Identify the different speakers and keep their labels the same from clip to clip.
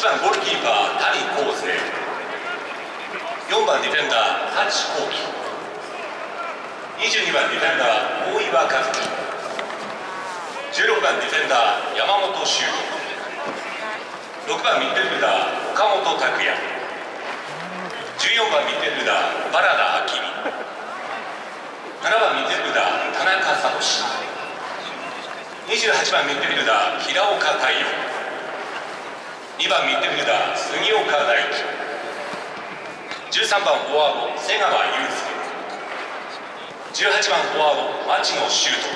Speaker 1: 1番ゴールキーパー谷康生。4番ディフェンダー舘幸輝22番ディフェンダー大岩和樹。16番ディフェンダー山本修6番ミッドフィルダー岡本拓也。14番ミッドフィルダー原田明美。7番ミッドフィルダー田中聡。28番ミッドフィルダー平岡太陽。2番ミッドフィルダー杉岡大樹。13番フォワード瀬川祐介。18番フォワード町野修斗。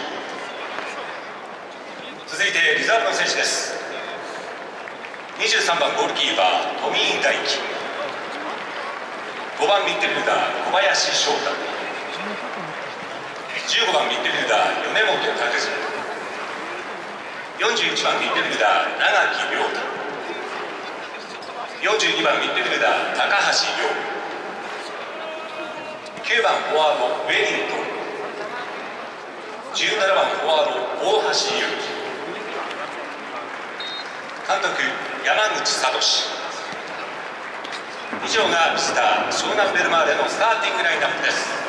Speaker 1: 続いてリザーブの選手です。23番ゴールキーパー富井大樹。5番ミッドフィルダー小林翔太。15番ミッドフィルダー米本拓司41番ミッドフィルダー長木亮太。42番ミッドフィルダー高橋亮9番フォワードウェリントン。17番フォワード大橋優輝監督山口聡。以上がミスター湘南ベルマーレのスターティングラインナップです。